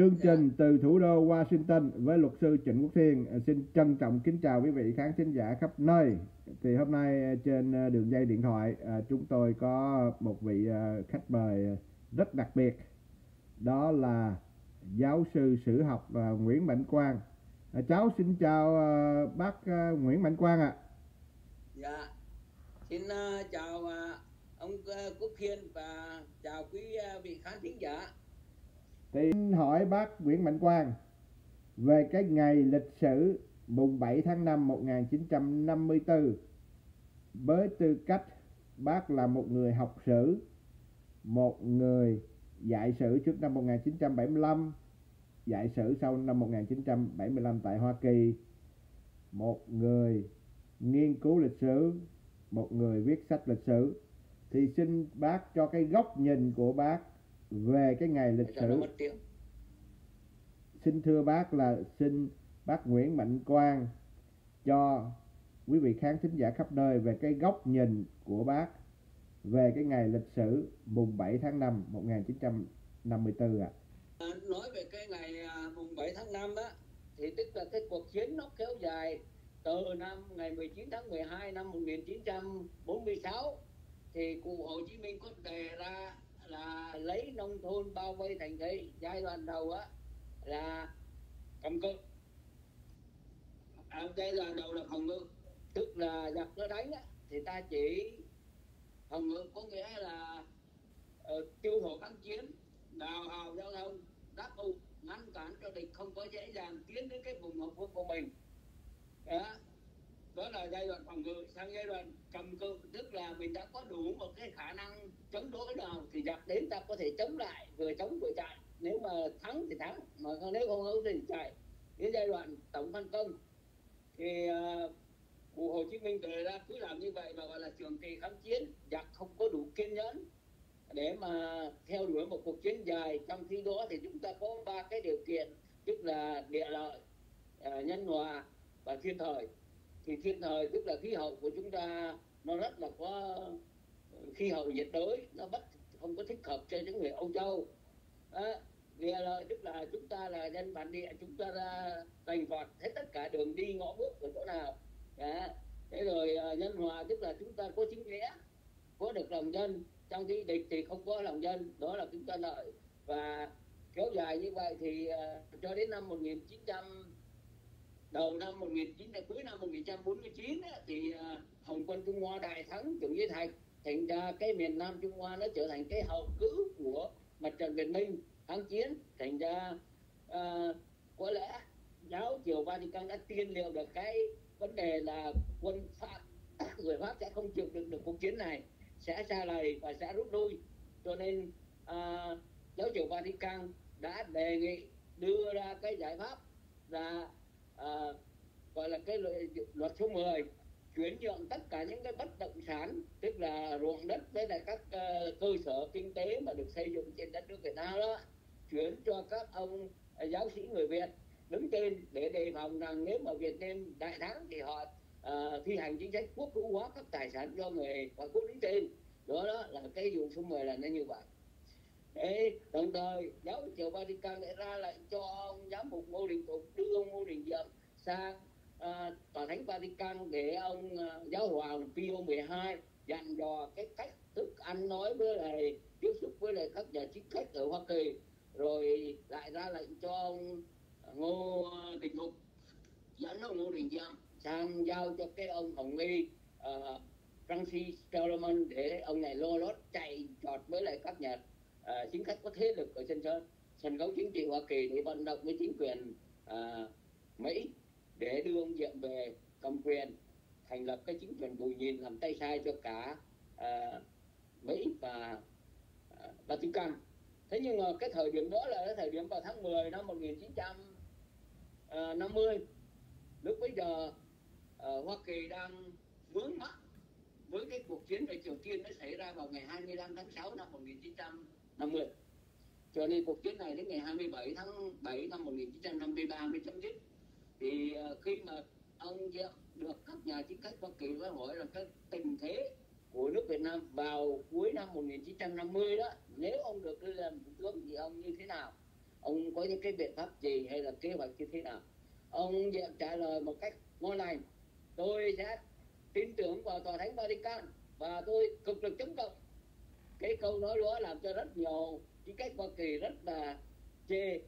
Chương Dạ. trình từ thủ đô Washington với luật sư Trịnh Quốc Thiên ờ, xin trân trọng kính chào quý vị khán thính giả khắp nơi. Thì hôm nay ờ, trên ờ, đường dây điện thoại chúng tôi có một vị khách mời rất đặc biệt. Đó là giáo sư sử học Nguyễn Mạnh Quang. Cháu xin chào bác Nguyễn Mạnh Quang ạ. Dạ, xin chào ông Quốc Hiên và chào quý vị khán thính giả. Thì xin hỏi bác Nguyễn Mạnh Quang về cái ngày lịch sử mùng 7 tháng 5 1954 với tư cách bác là một người học sử, một người dạy sử trước năm 1975, dạy sử sau năm 1975 tại Hoa Kỳ, một người nghiên cứu lịch sử, một người viết sách lịch sử thì xin bác cho cái góc nhìn của bác về cái ngày lịch sử xin thưa bác là xin bác Nguyễn Mạnh Quang cho quý vị khán thính giả khắp nơi về cái góc nhìn của bác về cái ngày lịch sử mùng 7 tháng 5 1954 ạ. À, nói về cái ngày à, mùng 7 tháng 5 đó thì tức là cái cuộc chiến nó kéo dài từ năm ngày 19 tháng 12 năm 1946 thì cụ Hồ Chí Minh có đề ra là lấy nông thôn bao vây thành thị. Giai đoạn đầu á là cầm cự. À, giai đoạn đầu là phòng ngự. Tức là giặc nó đánh á, thì ta chỉ phòng ngự có nghĩa là ờ, uh, tiêu hổ kháng chiến đào hào giao thông đáp ưu ngăn cản cho địch không có dễ dàng tiến đến cái vùng hậu phương của mình. Đó đó là giai đoạn phòng ngự. Sang giai đoạn cầm cự tức là mình đã có đủ một cái khả năng chống đối nào thì giặc đến ta có thể chống lại vừa chống vừa chạy. Nếu mà thắng thì thắng mà nếu không thắng thì chạy. Đến giai đoạn tổng phân công. Thì uh, cụ Hồ Chí Minh đề ra cứ làm như vậy mà gọi là trường kỳ kháng chiến. Giặc không có đủ kiên nhẫn. Để mà theo đuổi một cuộc chiến dài trong khi đó thì chúng ta có ba cái điều kiện tức là địa lợi ờ, nhân hòa và thiên thời thì thiên thời tức là khí hậu của chúng ta nó rất là có ờ, khí hậu nhiệt đới nó bất không có thích hợp cho những người Âu Châu. À, địa là tức là chúng ta là dân bản địa chúng ta ra thành vọt hết tất cả đường đi ngõ bước ở chỗ nào. À, thế rồi ờ, nhân hòa tức là chúng ta có chính nghĩa có được lòng dân. Trong khi địch thì không có lòng dân đó là chúng ta lợi. Và kéo dài như vậy thì uh, cho đến năm 1900 đầu năm 1900 cuối năm 1949 á, thì uh, Hồng quân Trung Hoa đại thắng Chủ Nghĩa Thạch thành ra cái miền Nam Trung Hoa nó trở thành cái hậu cứ của mặt trận Việt Minh kháng chiến. Thành ra uh, có lẽ giáo triều Vatican đã tiên liệu được cái vấn đề là quân Pháp người Pháp sẽ không chịu đựng được cuộc chiến này sẽ xa lầy và sẽ rút lui. Cho nên à, giáo triều Vatican đã đề nghị đưa ra cái giải pháp là à, gọi là cái luật số 10 chuyển nhượng tất cả những cái bất động sản tức là ruộng đất với lại các uh, cơ sở kinh tế mà được xây dựng trên đất nước Việt Nam đó chuyển cho các ông uh, giáo sĩ người Việt đứng tên để đề phòng rằng nếu mà Việt Nam đại thắng thì họ uh, thi hành chính sách quốc hữu hóa các tài sản do người ngoại quốc đứng tên. Đó, đó là cái vụ số 10 là nó như vậy để đồng thời giáo triều Vatican đã ra lệnh cho ông giám mục Ngô Đình Thục đưa ông Ngô Đình Diệm sang uh, tòa thánh Vatican để ông uh, giáo hoàng Pio 12 dặn dò cái cách thức ăn nói với lại tiếp xúc với lại các nhà chính khách ở Hoa Kỳ rồi lại ra lệnh cho ông à, Ngô Đình Thục dẫn ông Ngô Đình Diệm sang giao cho cái ông Hồng Nghi uh, Francis Solomon để ông này lo lót chạy trọt với lại các nhà à, chính khách có thế lực ở trên sân sân khấu chính trị Hoa Kỳ để vận động với chính quyền à, Mỹ để đưa ông Diệm về cầm quyền thành lập cái chính quyền bùi nhìn làm tay sai cho cả à, Mỹ và uh, Vatican. Thế nhưng mà cái thời điểm đó là cái thời điểm vào tháng 10 năm 1950 lúc bây giờ à, Hoa Kỳ đang vướng mắc với cái cuộc chiến về Triều Tiên nó xảy ra vào ngày 25 tháng 6 năm 1950 cho nên cuộc chiến này đến ngày 27 tháng 7 năm 1953 mới chấm dứt. Thì ờ, khi mà ông được các nhà chính khách Hoa Kỳ mới hỏi là cái tình thế của nước Việt Nam vào cuối năm 1950 đó, nếu ông được lên làm thủ tướng thì ông như thế nào? Ông có những cái biện pháp gì hay là kế hoạch như thế nào? Ông Diệm trả lời một cách ngon lành. Tôi sẽ tin tưởng vào tòa thánh Vatican và tôi cực lực chống cộng cái câu nói đó làm cho rất nhiều chính cách Hoa Kỳ rất là chê.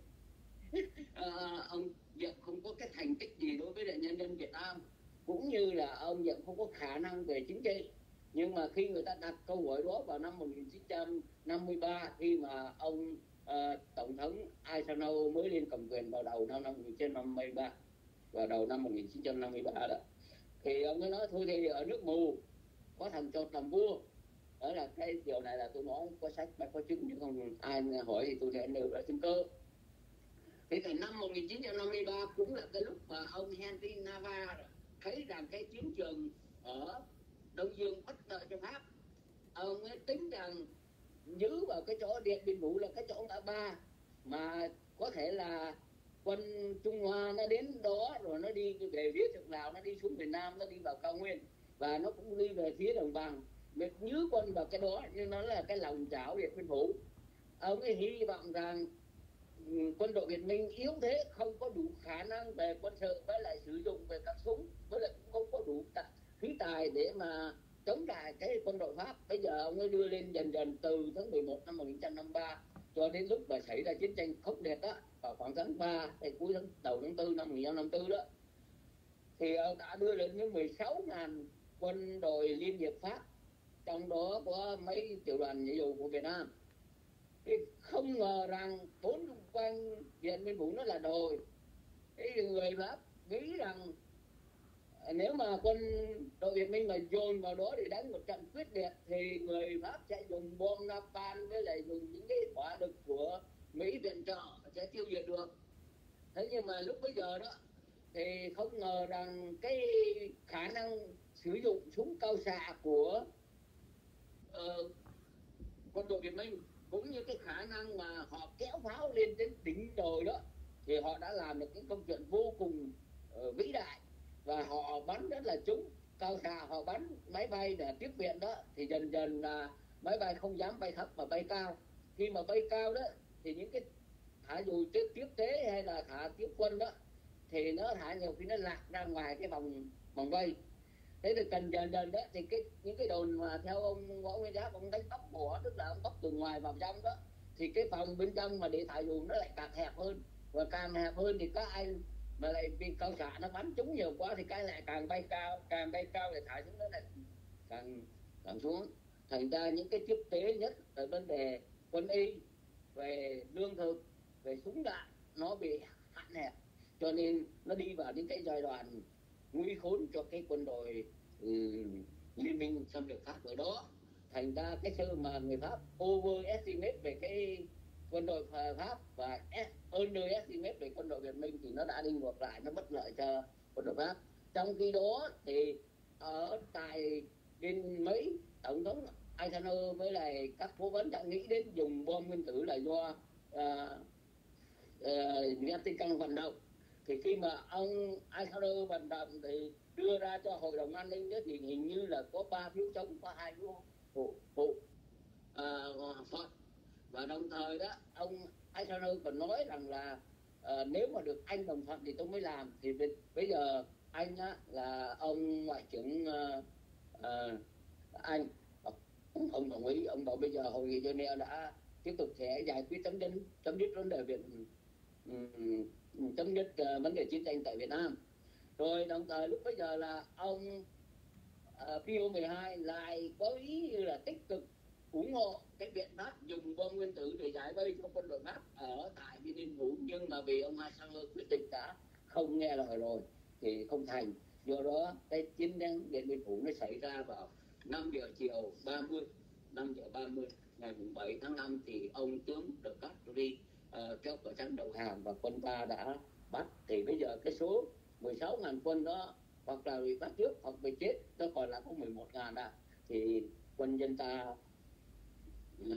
À, ông Diệm không có cái thành tích gì đối với nhân dân Việt Nam. Cũng như là ông Diệm không có khả năng về chính trị. Nhưng mà khi người ta đặt câu hỏi đó vào năm 1953 khi mà ông uh, tổng thống Eisenhower mới lên cầm quyền vào đầu năm 1953 vào đầu năm 1953 đó thì ông mới nói thôi thì ở nước mù có thằng chột làm vua đó là cái điều này là tôi nói có sách, mà có chứng, chứ không ai hỏi thì tôi sẽ nêu ra chứng cơ thì từ năm 1953 cũng là cái lúc mà ông Henry Navarre thấy rằng cái chiến trường ở Đông Dương bất lợi cho Pháp. Ông ấy tính rằng giữ vào cái chỗ Điện Biên Phủ là cái chỗ ngã ba, mà có thể là quân Trung Hoa nó đến đó rồi nó đi về phía thượng Lào, nó đi xuống miền Nam, nó đi vào cao nguyên, và nó cũng đi về phía đồng bằng mình nhớ quân vào cái đó, nhưng nó là cái lòng chảo Điện Biên Phủ ông ấy hy vọng rằng ừ, quân đội Việt Minh yếu thế, không có đủ khả năng về quân sự, với lại sử dụng về các súng, với lại cũng không có đủ khí tài để mà chống lại cái quân đội Pháp. Bây giờ ông ấy đưa lên dần dần từ tháng 11 năm 1953 cho đến lúc mà xảy ra chiến tranh khốc liệt đó vào khoảng tháng 3 hay cuối tháng, đầu tháng 4 năm 1954 đó, thì ông đã đưa lên đến 16.000 quân đội liên hiệp Pháp trong đó có mấy tiểu đoàn nhiệm vụ của Việt Nam. Thì không ngờ rằng bốn xung quanh Điện Biên Phủ nó là đồi. Cái người Pháp nghĩ rằng nếu mà quân đội Việt Minh mà dồn vào đó để đánh một trận quyết liệt, thì người Pháp sẽ dùng bom napalm với lại dùng những cái hỏa lực của Mỹ viện trợ sẽ tiêu diệt được. Thế nhưng mà lúc bây giờ đó, thì không ngờ rằng cái khả năng sử dụng súng cao xạ của uh, quân đội Việt Minh cũng như cái khả năng mà họ kéo pháo lên đến đỉnh đồi đó thì họ đã làm được những công chuyện vô cùng uh, vĩ đại. Và họ bắn rất là trúng. Cao xạ họ bắn máy bay để tiếp viện đó thì dần dần là máy bay không dám bay thấp mà bay cao. Khi mà bay cao đó thì những cái thả dù tiếp tiếp tế hay là thả tiếp quân đó thì nó thả nhiều khi nó lạc ra ngoài cái vòng vòng vây thế thì cần dần dần đó, thì cái, những cái đồn mà theo ông võ nguyên giáp, ông đánh tóc của tức là ông tóc từ ngoài vào trong đó, thì cái phòng bên trong mà để thải dù nó lại càng hẹp hơn. Và càng hẹp hơn thì các anh mà lại bị cao xạ nó bắn trúng nhiều quá thì cái lại càng bay cao, càng bay cao thì thải xuống nó lại càng càng xuống. Thành ra những cái tiếp tế nhất là vấn đề quân y, về lương thực, về súng đạn, nó bị hạn hẹp. Cho nên nó đi vào những cái giai đoạn nguy khốn cho cái quân đội ừ, liên minh xâm lược pháp ở đó. Thành ra cái sự mà người pháp overestimate về cái quân đội pháp và e- underestimate về quân đội việt minh thì nó đã đi ngược lại nó bất lợi cho quân đội pháp. Trong khi đó thì ở tại bên mỹ tổng thống Eisenhower với lại các cố vấn đã nghĩ đến dùng bom nguyên tử là do uh, uh, Vatican vận động thì khi mà ông Eisenhower vận động thì đưa ra cho hội đồng an ninh đó thì hình như là có ba phiếu chống có hai phiếu phụ phụ à, phật và đồng thời đó ông Eisenhower còn nói rằng là à, nếu mà được anh đồng thuận thì tôi mới làm. Thì bây giờ anh á, là ông ngoại trưởng à, à, anh ông đồng ý ông bảo bây giờ hội nghị Geneva đã tiếp tục sẽ giải quyết chấm dứt chấm dứt vấn đề việc um, Ừ, chấm dứt uh, vấn đề chiến tranh tại Việt Nam. Rồi đồng thời lúc bây giờ là ông uh, Pio 12 lại có ý như là tích cực ủng hộ cái biện pháp dùng bom nguyên tử để giải vây cho quân đội Pháp ở tại Biên Yên Phủ. Nhưng mà vì ông Eisenhower quyết định đã không nghe lời rồi thì không thành. Do đó cái chiến tranh Điện Biên Phủ nó xảy ra vào 5 giờ chiều 30 5 giờ 30 ngày 7 tháng 5 thì ông tướng được cắt đi uh, kéo cờ trắng đầu hàng và quân ta đã bắt. Thì bây giờ cái số 16.000 quân đó hoặc là bị bắt trước hoặc bị chết nó còn là có 11.000 à. Thì quân dân ta uh,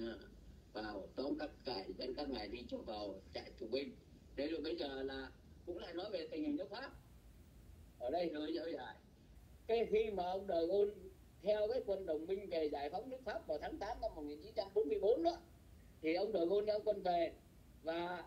vào tóm các cải dân các ngài đi cho vào trại tù binh. Thế rồi bây giờ là cũng lại nói về tình hình nước pháp. Ở đây hơi dở dài cái khi mà ông De Gaulle theo cái quân đồng minh về giải phóng nước Pháp vào tháng 8 năm 1944 đó thì ông De Gaulle đem quân về và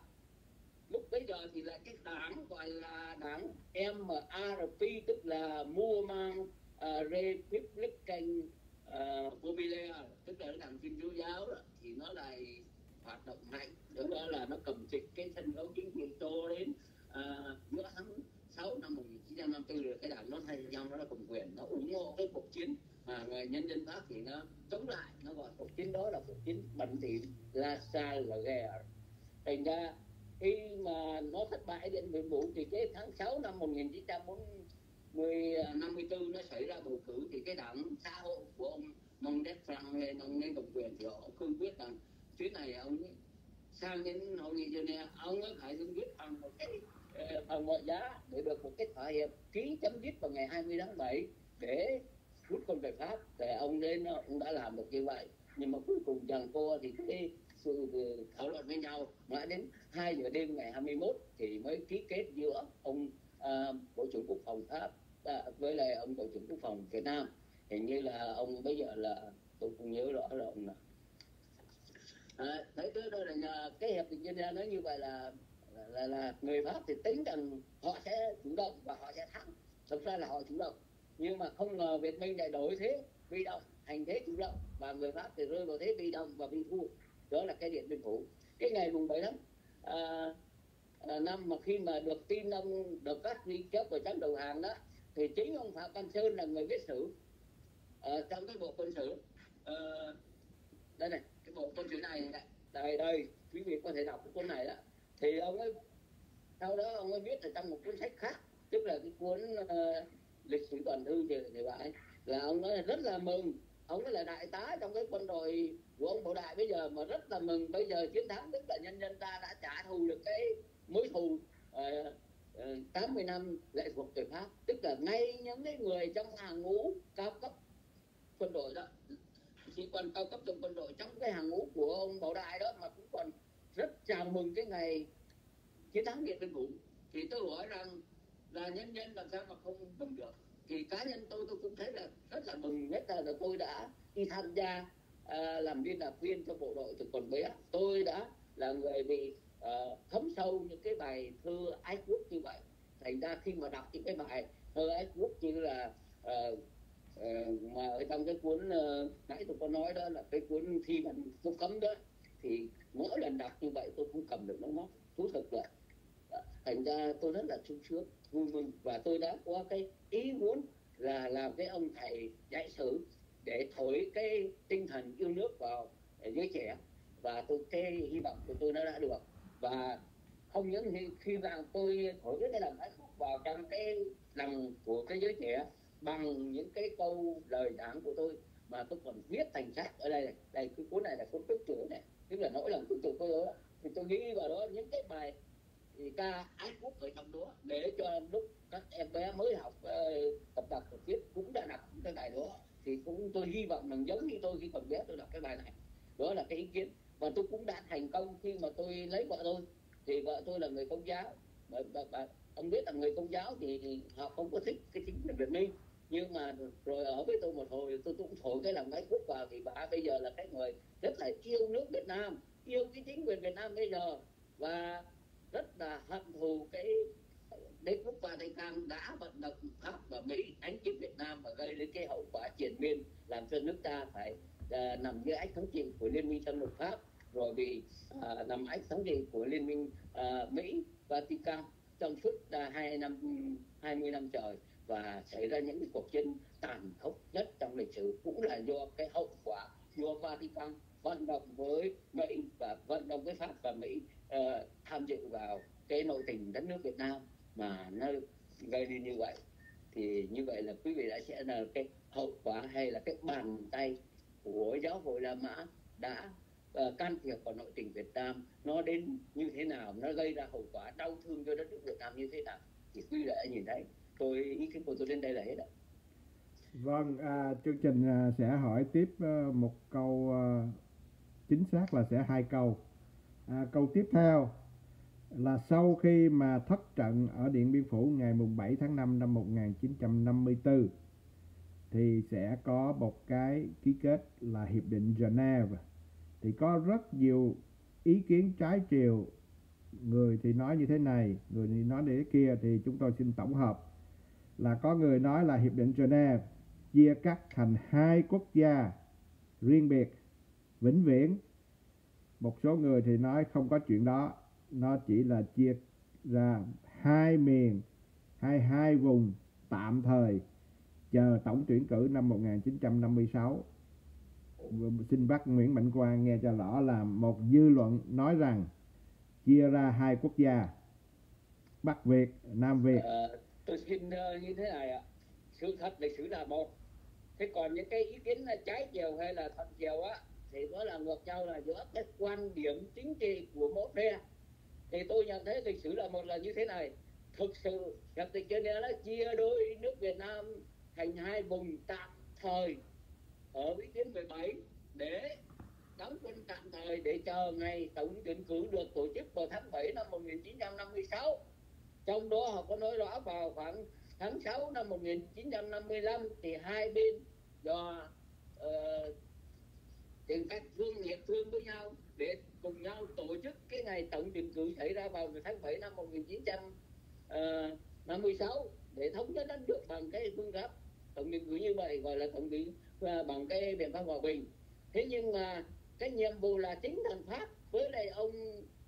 lúc bấy giờ thì là cái đảng gọi là đảng MRP tức là Muammar uh, ờ, Republican uh, Popular tức là đảng Thiên Chúa giáo đó, thì nó lại hoạt động mạnh đó là nó cầm trịch cái sân khấu chính trị cho đến uh, giữa tháng 6 năm 1954 rồi cái đảng nó thành nhau nó là cầm quyền nó ủng hộ cái cuộc chiến mà người nhân dân Pháp thì nó chống lại nó gọi cuộc chiến đó là cuộc chiến bẩn thỉu La Salle là Guerre thành ra khi mà nó thất bại điện biên phủ thì cái tháng 6 năm 1954 nó xảy ra bầu cử thì cái đảng xã hội của ông mong Đét Frank lên ông lên cầm quyền thì họ cương quyết rằng chuyến này ông ấy sang đến hội nghị Geneva, ông ấy phải cương quyết bằng một cái ờ, bằng mọi giá để được một cái thỏa hiệp ký chấm dứt vào ngày 20 tháng 7 để rút quân về Pháp. Thì ông lên ông đã làm được như vậy. Nhưng mà cuối cùng chẳng cô thì cái sự ờ, thảo luận với nhau, mãi đến 2 giờ đêm ngày 21 thì mới ký kết giữa ông uh, bộ trưởng quốc phòng Pháp uh, với lại ông bộ trưởng quốc phòng Việt Nam. Hình như là ông bây giờ là tôi cũng nhớ rõ là ông nào à, ờ, thấy cái đó là nhờ, cái hiệp định Geneva nói như vậy là là, là là người Pháp thì tính rằng họ sẽ chủ động và họ sẽ thắng. Thực ra là họ chủ động. Nhưng mà không ngờ Việt Minh lại đổi thế bị động hành thế chủ động và người Pháp thì rơi vào thế bị động và bị thua. Đó là cái điện biên phủ. Cái ngày mùng 7 tháng à, Ờ, năm mà khi mà được tin ông được các vị chấp của trong đầu hàng đó thì chính ông Phạm Văn Sơn là người viết sử. À, trong cái bộ quân sử à, đây này cái bộ quân sử này này đây đây quý vị có thể đọc cái cuốn này đó. Thì ông ấy sau đó ông ấy viết ở trong một cuốn sách khác tức là cái cuốn uh, lịch sử toàn thư thì, thì vậy. Là ông nói rất là mừng ông ấy là đại tá trong cái quân đội của ông bộ đại bây giờ mà rất là mừng. Bây giờ chiến thắng tức là nhân dân ta đã trả thù được cái mối thù uh, 80 năm lệ thuộc thời Pháp tức là ngay những cái người trong hàng ngũ cao cấp quân đội đó sĩ quan cao cấp trong quân đội trong cái hàng ngũ của ông Bảo Đại đó mà cũng còn rất chào mừng cái ngày chiến thắng Điện Biên Phủ. Thì tôi hỏi rằng là nhân dân làm sao mà không mừng được? Thì cá nhân tôi tôi cũng thấy là rất là mừng nhất là, là tôi đã đi tham gia uh, làm liên lạc viên cho bộ đội từ còn bé tôi đã là người bị uh, thấm sâu những cái bài thơ ái quốc như vậy. Thành ra khi mà đọc những cái bài thơ ái quốc như là uh, uh, mà ở trong cái cuốn uh, nãy tôi có nói đó là cái cuốn thi bằng phúc cấm đó thì mỗi lần đọc như vậy tôi cũng cầm được nước mắt thú thực là à, thành ra tôi rất là sung sướng vui mừng. Và tôi đã có cái ý muốn là làm cái ông thầy dạy sử để thổi cái tinh thần yêu nước vào giới trẻ. Và tôi cái hy vọng của tôi nó đã được và không những khi, khi rằng tôi thổi cái lòng hạnh khúc vào trong cái lòng của cái giới trẻ bằng những cái câu lời giảng của tôi mà tôi còn viết thành sách. Ở đây này đây cái cuốn này là cuốn tức tử này tức là nỗi lòng tự tử tôi đó. Thì tôi ghi vào đó những cái bài thì ca ái quốc ở trong đó để cho lúc các em bé mới học ờ, tập đọc tập viết cũng đã đọc cái bài đó. Thì cũng tôi hy vọng rằng giống như tôi khi còn bé tôi đọc cái bài này. Đó là cái ý kiến và tôi cũng đã thành công khi mà tôi lấy vợ tôi. Thì vợ tôi là người công giáo. Và, và, và ông biết là người công giáo thì, thì họ không có thích cái chính quyền Việt Minh. Nhưng mà rồi ở với tôi một hồi tôi cũng thổi cái lòng ái quốc vào thì bà bây giờ là cái người rất là yêu nước Việt Nam yêu cái chính quyền Việt Nam bây giờ. Và rất là hận thù cái đế quốc Vatican đã vận động Pháp và Mỹ đánh chiếm Việt Nam và gây đến cái hậu quả triển miên làm cho nước ta phải À, nằm dưới ách thống trị của Liên minh dân lục Pháp rồi bị à, nằm ách thống trị của Liên minh à, Mỹ Vatican trong suốt à, hai năm 20 năm trời. Và xảy ra những cái cuộc chiến tàn khốc nhất trong lịch sử cũng là do cái hậu quả do Vatican vận động với Mỹ và vận động với Pháp và Mỹ uh, tham dự vào cái nội tình đất nước Việt Nam mà nó gây nên như vậy. Thì như vậy là quý vị đã sẽ là cái hậu quả hay là cái bàn tay của giáo hội La Mã đã uh, can thiệp vào nội tình Việt Nam. Nó đến như thế nào nó gây ra hậu quả đau thương cho đất nước Việt Nam như thế nào thì quý vị đã nhìn thấy tôi ý kiến của tôi đến đây là hết ạ. Vâng à, chương trình à, sẽ hỏi tiếp à, một câu à, chính xác là sẽ hai câu. À, câu tiếp theo là sau khi mà thất trận ở Điện Biên Phủ ngày mùng 7 tháng 5 năm 1954 thì sẽ có một cái ký kết là hiệp định Geneva. Thì có rất nhiều ý kiến trái chiều. Người thì nói như thế này, người thì nói như thế kia, thì chúng tôi xin tổng hợp là có người nói là hiệp định Geneva chia cắt thành hai quốc gia riêng biệt, vĩnh viễn. Một số người thì nói không có chuyện đó. Nó chỉ là chia ra hai miền, hai hai vùng tạm thời chờ tổng tuyển cử năm 1956 xin bác Nguyễn Mạnh Quang nghe cho rõ là một dư luận nói rằng chia ra hai quốc gia Bắc Việt, Nam Việt. À, tôi xin uh, như thế này ạ. Sự thật lịch sử là một. Thế còn những cái ý kiến là trái chiều hay là thuận chiều á thì đó là ngược nhau là giữa cái quan điểm chính trị của mỗi phe. Thì tôi nhận thấy lịch sử là một là như thế này. Thực sự hiệp định Geneva nó chia đôi nước Việt Nam thành hai vùng tạm thời ở vĩ tuyến 17 để đóng quân tạm thời để chờ ngày tổng tuyển cử được tổ chức vào tháng 7 năm 1956 trong đó họ có nói rõ vào khoảng tháng 6 năm 1955 thì hai bên do uh, tìm cách thương nhiệt thương với nhau để cùng nhau tổ chức cái ngày tổng tuyển cử xảy ra vào tháng 7 năm 1956 ờ, để thống nhất đất nước bằng cái phương pháp tổng tuyển cử như vậy gọi là tổng tuyển à, bằng cái biện pháp hòa bình. Thế nhưng mà cái nhiệm vụ là chính thằng pháp với lại ông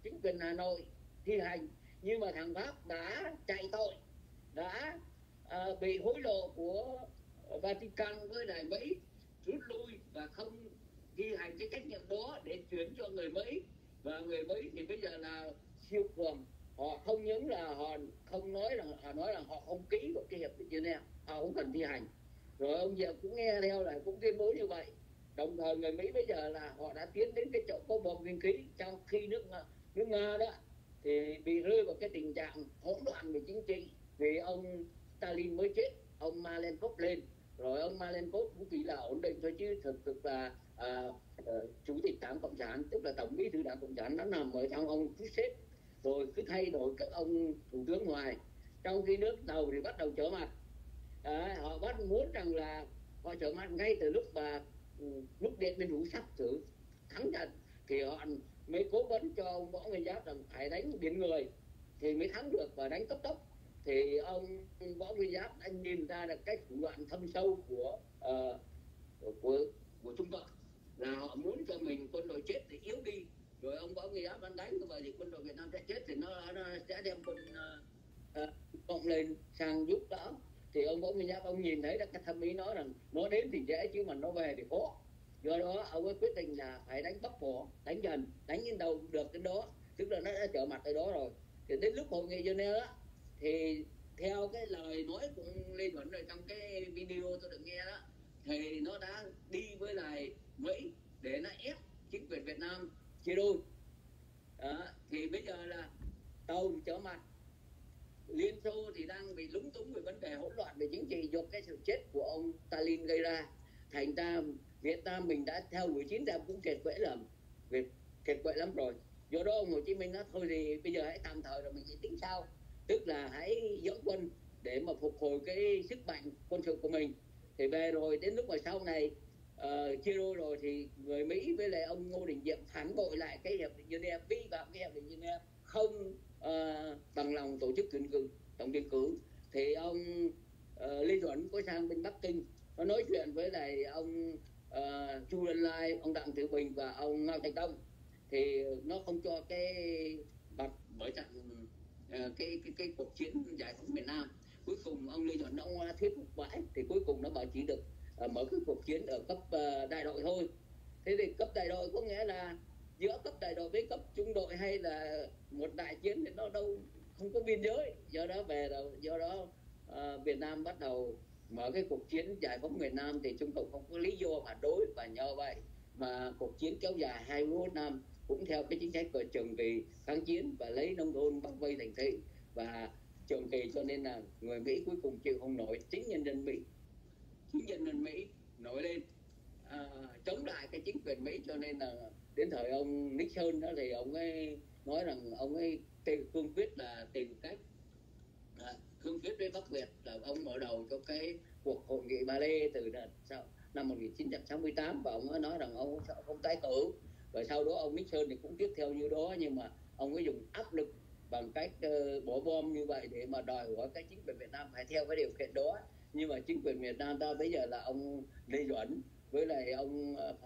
chính quyền hà nội thi hành. Nhưng mà thằng pháp đã chạy tội đã uh, bị hối lộ của vatican với lại mỹ rút lui và không thi hành cái trách nhiệm đó để chuyển cho người mỹ. Và người mỹ thì bây giờ là siêu cường. Họ không những là họ không nói là họ nói là họ không ký một cái hiệp định Geneva họ không cần thi hành rồi ông Diệp cũng nghe theo là cũng tuyên bố như vậy. Đồng thời người Mỹ bây giờ là họ đã tiến đến cái chỗ có bom nguyên khí. Trong khi nước nước Nga đó thì bị rơi vào cái tình trạng hỗn loạn về chính trị vì ông Stalin mới chết ông Malenkov lên. Rồi ông Malenkov cũng chỉ là ổn định thôi chứ thực thực là à, à, chủ tịch đảng cộng sản tức là tổng bí thư đảng cộng sản nó nằm ở trong ông Khrushchev. Rồi cứ thay đổi các ông thủ tướng ngoài. Trong khi nước đầu thì bắt đầu trở mặt à, họ bắt muốn rằng là họ trở mặt ngay từ lúc mà ừ, lúc điện biên phủ sắp thử thắng trận thì họ mới cố vấn cho ông võ nguyên giáp rằng phải đánh biển người thì mới thắng được và đánh cấp tốc. Thì ông võ nguyên giáp đã nhìn ra được cái thủ đoạn thâm sâu của uh, của của trung cộng là họ muốn cho mình quân đội chết thì yếu đi. Rồi ông võ nguyên giáp đánh đánh như vậy thì quân đội việt nam sẽ chết thì nó, nó sẽ đem quân uh, uh, cộng lên sang giúp đỡ thì ông võ nguyên giáp ông nhìn thấy cái thâm ý nói rằng nó đến thì dễ chứ mà nó về thì khó. Do đó ông ấy quyết định là phải đánh bóc bộ đánh dần đánh đến đâu được đến đó. Tức là nó đã trở mặt tới đó rồi. Thì đến lúc hội nghị Geneva đó thì theo cái lời nói của Lê Duẩn ở trong cái video tôi được nghe đó thì nó đã đi với lại Mỹ để nó ép chính quyền Việt Nam chia đôi. Đó, thì bây giờ là tàu trở mặt Liên Xô thì đang bị lúng túng về vấn đề hỗn loạn về chính trị do cái sự chết của ông Stalin gây ra. Thành ra Việt Nam mình đã theo đuổi chiến tranh cũng kiệt quệ lắm việc kiệt quệ lắm rồi. Do đó ông Hồ Chí Minh nói thôi thì bây giờ hãy tạm thời rồi mình sẽ tính sau. Tức là hãy dẫn quân để mà phục hồi cái sức mạnh quân sự của mình. Thì về rồi đến lúc mà sau này uh, chia đôi rồi thì người Mỹ với lại ông Ngô Đình Diệm phản bội lại cái hiệp định Geneva vi phạm cái hiệp định Geneva. Không uh, bằng lòng tổ chức tuyển cử tổng tuyển cử. Thì ông uh, Lê Duẩn có sang bên Bắc Kinh nó nói chuyện với lại ông uh, Chu Văn Lai, ông Đặng Tử Bình và ông Ngao Thành Đông thì nó không cho cái bật bởi trận uh, ờ, cái, cái cái cuộc chiến giải phóng miền Nam. Cuối cùng ông Lê Duẩn ông thuyết phục mãi thì cuối cùng nó bảo chỉ được uh, mở cái cuộc chiến ở cấp uh, đại đội thôi. Thế thì cấp đại đội có nghĩa là giữa cấp đại đội với cấp trung đội hay là một đại chiến thì nó đâu không có biên giới. Do đó về rồi do đó uh, Việt Nam bắt đầu mở cái cuộc chiến giải phóng miền Nam thì Trung Cộng không có lý do phản đối và nhờ vậy mà cuộc chiến kéo dài 21 năm cũng theo cái chính sách của Trường Kỳ kháng chiến và lấy nông thôn bao vây thành thị. Và Trường Kỳ cho nên là người Mỹ cuối cùng chịu không nổi chính nhân dân Mỹ chính nhân dân Mỹ nổi lên à, chống lại cái chính quyền Mỹ. Cho nên là đến thời ông Nixon đó thì ông ấy nói rằng ông ấy cương quyết là tìm cách à, cương quyết với Bắc Việt là ông mở đầu cho cái cuộc hội nghị Ba Lê từ sau năm 1968 và ông ấy nói rằng ông không tái cử. Và sau đó ông Nixon thì cũng tiếp theo như đó nhưng mà ông ấy dùng áp lực bằng cách uh, bỏ bom như vậy để mà đòi hỏi các chính quyền Việt Nam phải theo cái điều kiện đó. Nhưng mà chính quyền Việt Nam ta bây giờ là ông Lê Duẩn với lại ông uh,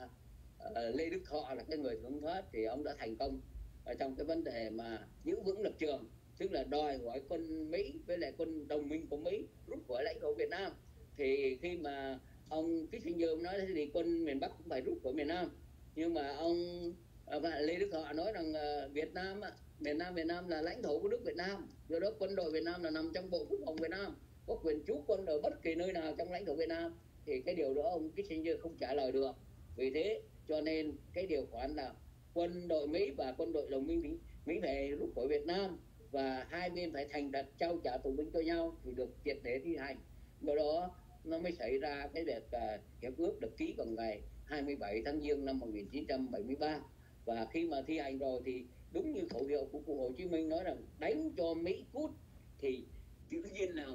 uh, Lê Đức Thọ là cái người thượng thoát thì ông đã thành công ở trong cái vấn đề mà giữ vững lập trường, tức là đòi hỏi quân Mỹ với lại quân đồng minh của Mỹ rút khỏi lãnh thổ Việt Nam. Thì khi mà ông Kissinger nói thì quân miền Bắc cũng phải rút khỏi miền Nam. Nhưng mà ông à, và Lê Đức Thọ nói rằng à, Việt Nam miền Nam Việt Nam là lãnh thổ của nước Việt Nam. Do đó quân đội Việt Nam là nằm trong bộ quốc phòng Việt Nam. Có quyền trú quân ở bất kỳ nơi nào trong lãnh thổ Việt Nam. Thì cái điều đó ông Kissinger không trả lời được. Vì thế cho nên cái điều khoản là quân đội Mỹ và quân đội đồng minh Mỹ, Mỹ về rút khỏi Việt Nam và hai bên phải thành đặt trao trả tù binh cho nhau thì được triệt để thi hành. Do đó nó mới xảy ra cái việc uh, hiệp ước được ký vào ngày 27 tháng Giêng năm 1973 và khi mà thi hành rồi thì đúng như khẩu hiệu của cụ Hồ Chí Minh nói rằng đánh cho Mỹ cút thì tự nhiên là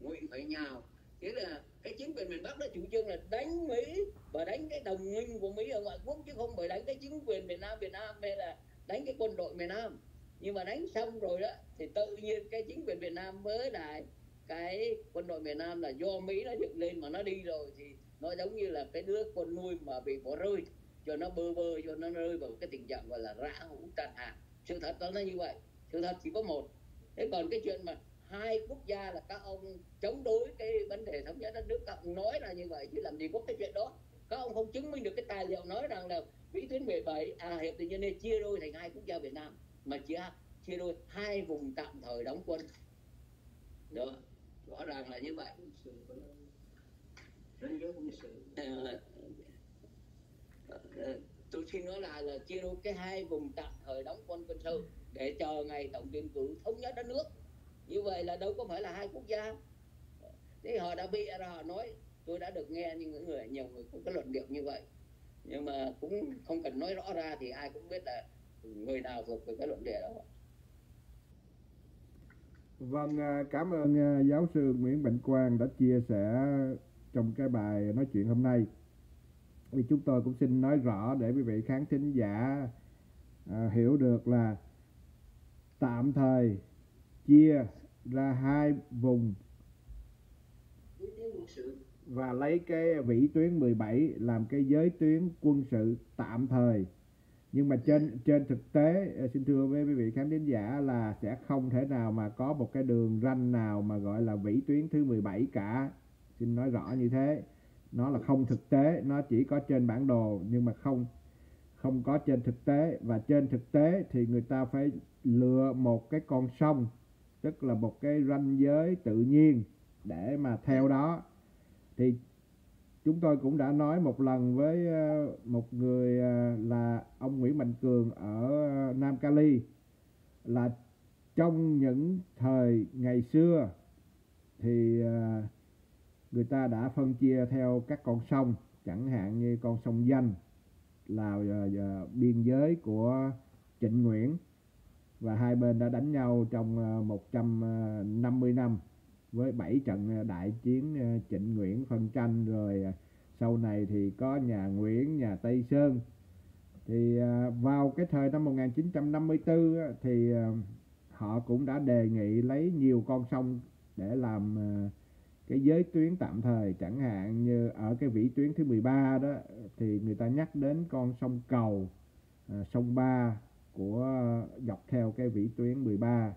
nguyện phải nhào. Thế là cái chính quyền miền Bắc đó, chủ trương là đánh Mỹ và đánh cái đồng minh của Mỹ ở ngoại quốc, chứ không phải đánh cái chính quyền miền Nam Việt Nam hay là đánh cái quân đội miền Nam. Nhưng mà đánh xong rồi đó, thì tự nhiên cái chính quyền Việt Nam mới lại cái quân đội miền Nam là do Mỹ nó dựng lên mà nó đi rồi, thì nó giống như là cái đứa con nuôi mà bị bỏ rơi, cho nó bơ bơ cho nó rơi vào cái tình trạng gọi là rã hũ tàn hạ sự thật đó là như vậy, sự thật chỉ có một. Thế còn cái chuyện mà hai quốc gia là các ông chống đối cái vấn đề thống nhất đất nước. Các ông nói là như vậy chứ làm gì có cái chuyện đó. Các ông không chứng minh được cái tài liệu nói rằng là vĩ tuyến 17 à hiệp tự nhiên nên chia đôi thành hai quốc gia Việt Nam. Mà chia chia đôi hai vùng tạm thời đóng quân. Đó, rõ ràng là như vậy. Tôi xin nói là là chia đôi cái hai vùng tạm thời đóng quân quân sự để chờ ngày tổng tuyển cử thống nhất đất nước như vậy là đâu có phải là hai quốc gia. Thế họ đã bị ra họ nói tôi đã được nghe những người nhiều người cũng có luận điệu như vậy. Nhưng mà cũng không cần nói rõ ra thì ai cũng biết là người nào thuộc về cái luận điệu đó. Vâng, à, cảm ơn à, giáo sư Nguyễn Mạnh Quang đã chia sẻ trong cái bài nói chuyện hôm nay. Thì chúng tôi cũng xin nói rõ để quý vị khán thính giả à, hiểu được là tạm thời chia ra hai vùng. Và lấy cái vĩ tuyến 17 làm cái giới tuyến quân sự tạm thời. Nhưng mà trên trên thực tế ờ, xin thưa với quý vị khán thính giả là sẽ không thể nào mà có một cái đường ranh nào mà gọi là vĩ tuyến thứ 17 cả. Xin nói rõ như thế. Nó là không thực tế, nó chỉ có trên bản đồ nhưng mà không không có trên thực tế. Và trên thực tế thì người ta phải lựa một cái con sông tức là một cái ranh giới tự nhiên để mà theo đó. Thì chúng tôi cũng đã nói một lần với ờ, một người ờ, là ông Nguyễn Mạnh Cường ở Nam Cali, là trong những thời ngày xưa thì ờ, người ta đã phân chia theo các con sông, chẳng hạn như con sông Danh là biên giới của Trịnh Nguyễn và hai bên đã đánh nhau trong ờ, 150 ờ, năm với 7 trận ờ, đại chiến Trịnh Nguyễn phân tranh rồi sau này thì có nhà Nguyễn, nhà Tây Sơn. Thì vào cái thời năm 1954 thì họ cũng đã đề nghị lấy nhiều con sông để làm cái giới tuyến tạm thời. Chẳng hạn như ở cái vĩ tuyến thứ 13 đó thì người ta nhắc đến con sông Cầu, sông Ba của ờ, dọc theo cái vĩ tuyến 13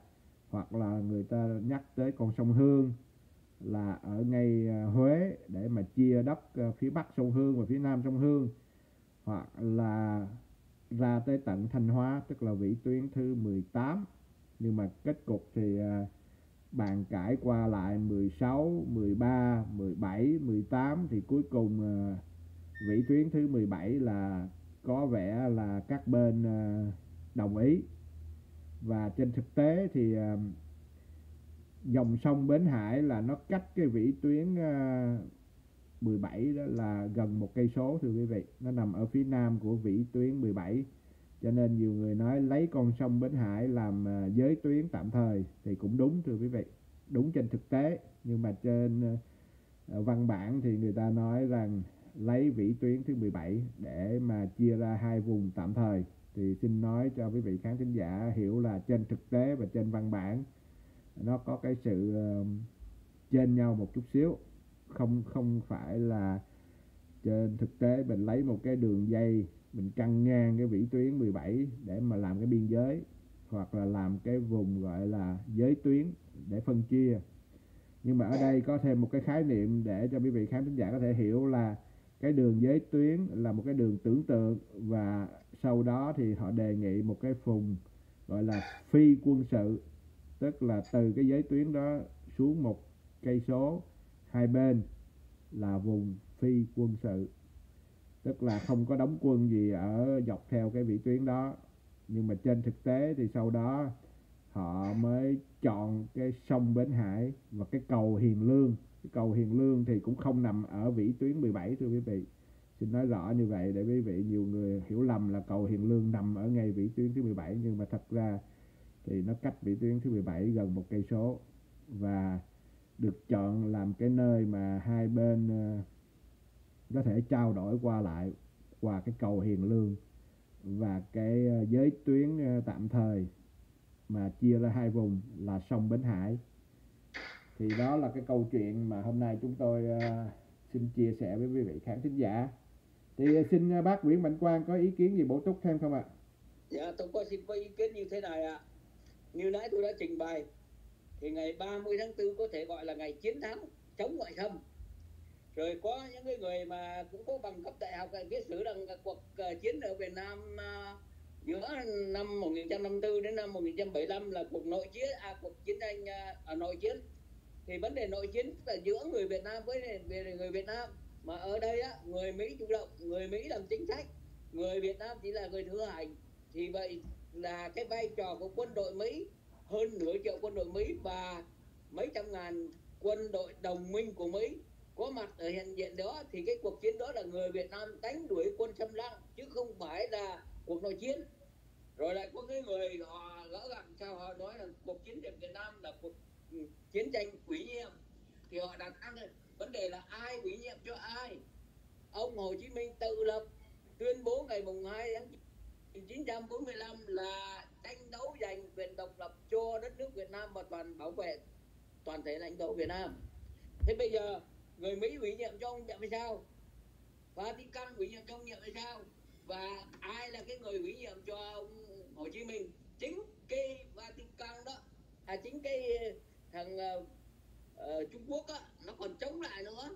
hoặc là người ta nhắc tới con sông Hương là ở ngay ờ, Huế để mà chia đất ờ, phía bắc sông Hương và phía nam sông Hương hoặc là ra tới tận Thanh Hóa tức là vĩ tuyến thứ 18 nhưng mà kết cục thì bàn cãi qua lại 16, 13, 17, 18 thì cuối cùng vĩ tuyến thứ 17 là có vẻ là các bên đồng ý. Và trên thực tế thì dòng sông Bến Hải là nó cách cái vĩ tuyến 17 đó là gần một cây số, thưa quý vị. Nó nằm ở phía nam của vĩ tuyến 17 cho nên nhiều người nói lấy con sông Bến Hải làm ờ, giới tuyến tạm thời thì cũng đúng, thưa quý vị. Đúng trên thực tế, nhưng mà trên ờ, văn bản thì người ta nói rằng lấy vĩ tuyến thứ 17 để mà chia ra hai vùng tạm thời thì xin nói cho quý vị khán thính giả hiểu là trên thực tế và trên văn bản nó có cái sự uh, trên nhau một chút xíu. Không không phải là trên thực tế mình lấy một cái đường dây mình căng ngang cái vĩ tuyến 17 để mà làm cái biên giới hoặc là làm cái vùng gọi là giới tuyến để phân chia. Nhưng mà ở đây có thêm một cái khái niệm để cho quý vị khán thính giả có thể hiểu là cái đường giới tuyến là một cái đường tưởng tượng và sau đó thì họ đề nghị một cái vùng gọi là phi quân sự, tức là từ cái giới tuyến đó xuống một cây số, hai bên là vùng phi quân sự. Tức là không có đóng quân gì ở dọc theo cái vĩ tuyến đó. Nhưng mà trên thực tế thì sau đó họ mới chọn cái sông Bến Hải và cái cầu Hiền Lương. Cái cầu Hiền Lương thì cũng không nằm ở vĩ tuyến 17 thưa quý vị xin nói rõ như vậy để quý vị, nhiều người hiểu lầm là cầu Hiền Lương nằm ở ngay vĩ tuyến thứ 17 nhưng mà thật ra thì nó cách vĩ tuyến thứ 17 gần một cây số và được chọn làm cái nơi mà hai bên ờ, có thể trao đổi qua lại qua cái cầu Hiền Lương và cái ờ, giới tuyến ờ, tạm thời mà chia ra hai vùng là sông Bến Hải. Thì đó là cái câu chuyện mà hôm nay chúng tôi xin chia sẻ với quý vị khán thính giả thì ờ, xin ờ, bác Nguyễn Mạnh Quang có ý kiến gì bổ túc thêm không ạ? Dạ tôi có xin có ý kiến như thế này ạ. À. Như nãy tôi đã trình bày thì ngày 30 tháng 4 có thể gọi là ngày chiến thắng chống ngoại xâm rồi có những cái người mà cũng có bằng cấp đại học viết sử rằng cuộc ờ, chiến ở Việt Nam giữa năm 1954 đến năm 1975 là cuộc nội chiến à cuộc chiến tranh uh, nội chiến thì vấn đề nội chiến là giữa người Việt Nam với người Việt Nam mà ở đây á, người Mỹ chủ động, người Mỹ làm chính sách, người Việt Nam chỉ là người thứ hành. Thì vậy là cái vai trò của quân đội Mỹ, hơn nửa triệu quân đội Mỹ và mấy trăm ngàn quân đội đồng minh của Mỹ có mặt ở hiện diện đó, thì cái cuộc chiến đó là người Việt Nam đánh đuổi quân xâm lăng, chứ không phải là cuộc nội chiến. Rồi lại có cái người họ gỡ gặn, sao họ nói là cuộc chiến Việt Nam là cuộc ừ, chiến tranh quỷ nhiệm thì họ đặt ăn vấn đề là ai ủy nhiệm cho ai? Ông Hồ Chí Minh tự lập tuyên bố ngày mùng 2 tháng 1945 là tranh đấu giành quyền độc lập cho đất nước Việt Nam và toàn bảo vệ toàn thể lãnh thổ Việt Nam. Thế bây giờ người Mỹ ủy nhiệm cho ông nhiệm hay sao? Vatican ủy nhiệm cho ông nhiệm hay sao? Và ai là cái người ủy nhiệm cho ông Hồ Chí Minh? Chính cái Vatican đó. À chính cái ờ, thằng uh, uh, Trung Quốc á nó còn chống lại nữa.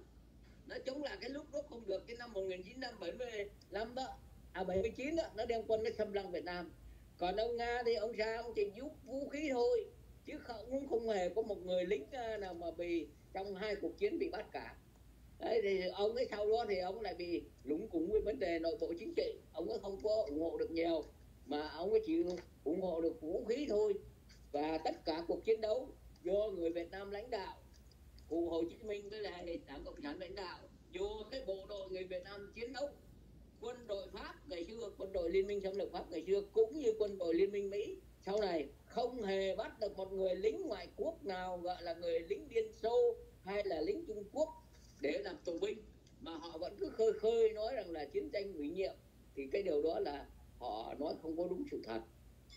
Nó chống lại cái lúc đó không được cái năm 1975 đó à 79 đó nó đem quân nó xâm lăng Việt Nam. Còn ông Nga thì ông sao ông chỉ giúp vũ khí thôi chứ không không hề có một người lính à, nào mà bị trong hai cuộc chiến bị bắt cả. Đấy, thì ông ấy sau đó thì ông lại bị lúng cúng với vấn đề nội bộ chính trị. Ông ấy không có ủng hộ được nhiều mà ông ấy chỉ ủng hộ được vũ khí thôi. Và tất cả cuộc chiến đấu do người Việt Nam lãnh đạo cụ Hồ Chí Minh với lại đảng cộng sản lãnh đạo vô cái bộ đội người Việt Nam chiến đấu, quân đội Pháp ngày xưa, quân đội liên minh xâm lược Pháp ngày xưa, cũng như quân đội liên minh Mỹ. Sau này không hề bắt được một người lính ngoại quốc nào gọi là người lính Liên Xô hay là lính Trung Quốc để làm tù binh, mà họ vẫn cứ khơi khơi nói rằng là chiến tranh ủy nhiệm. Thì cái điều đó là họ nói không có đúng sự thật.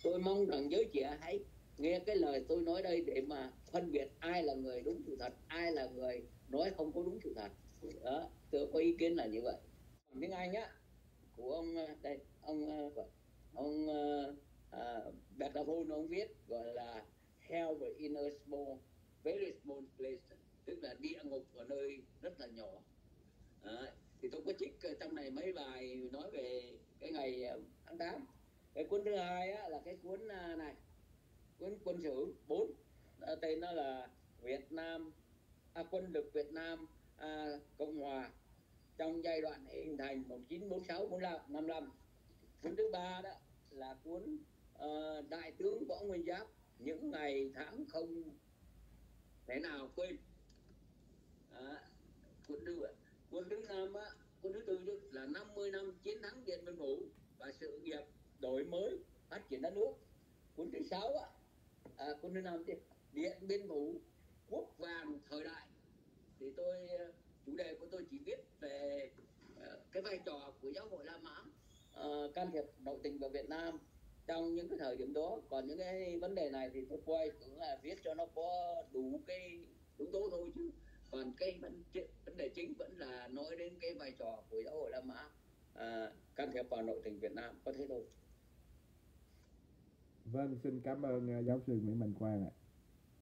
Tôi mong rằng giới trẻ hãy nghe cái lời tôi nói đây để mà phân biệt ai là người đúng sự thật ai là người nói không có đúng sự thật. Đó tôi có ý kiến là như vậy. Tiếng anh á của ông ờ, đây ông ờ, ông ờ, à, uh, Beethoven ông viết gọi là hell in a small very small place tức là địa ngục ở nơi rất là nhỏ. À, thì tôi có trích trong này mấy bài nói về cái ngày tháng 8 cái cuốn thứ hai á, là cái cuốn à, này cuốn quân sử 4 tên nó là Việt Nam à, quân lực Việt Nam à, Cộng Hòa. Trong giai đoạn hình thành 1946 45 55 cuốn thứ ba đó là cuốn uh, ờ, đại tướng võ nguyên giáp. Những ngày tháng không thể nào quên. À, cuốn thứ cuốn thứ năm á cuốn thứ tư là 50 năm chiến thắng điện biên phủ và sự nghiệp đổi mới phát triển đất nước. Cuốn thứ sáu á à, cuốn thứ năm điện biên phủ quốc vàng thời đại. Thì tôi ờ, chủ đề của tôi chỉ viết về uh, cái vai trò của giáo hội La Mã uh, can thiệp nội tình vào Việt Nam. Trong những cái thời điểm đó còn những cái vấn đề này thì tôi quay cũng là viết cho nó có đủ cái yếu tố thôi chứ. Còn cái vấn, vấn đề chính vẫn là nói đến cái vai trò của giáo hội La Mã uh, can thiệp vào nội tình Việt Nam có thế thôi. Vâng, xin cảm ơn à, giáo sư Nguyễn Mạnh Quang ạ.